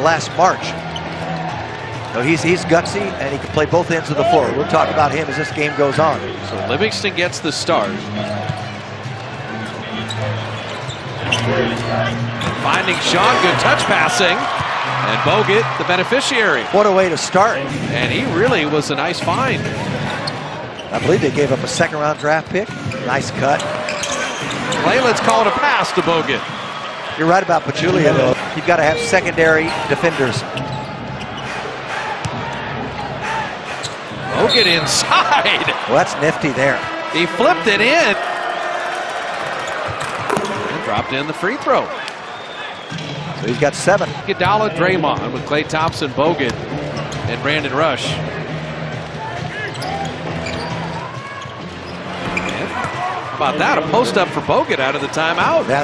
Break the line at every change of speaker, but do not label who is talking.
last March. So he's he's gutsy and he can play both ends of the floor. We'll talk about him as this game goes on.
So Livingston gets the start. Finding Sean, good touch passing. And Bogut, the beneficiary.
What a way to start.
And he really was a nice find.
I believe they gave up a second round draft pick. Nice cut.
Claylet's calling a pass to Bogut.
You're right about Pachulia, though. You've got to have secondary defenders.
Bogut inside.
Well, that's nifty there.
He flipped it in. And dropped in the free throw.
So he's got seven.
Iguodala, Draymond with Klay Thompson, Bogut, and Brandon Rush. How about that? A post up for Bogut out of the timeout.
That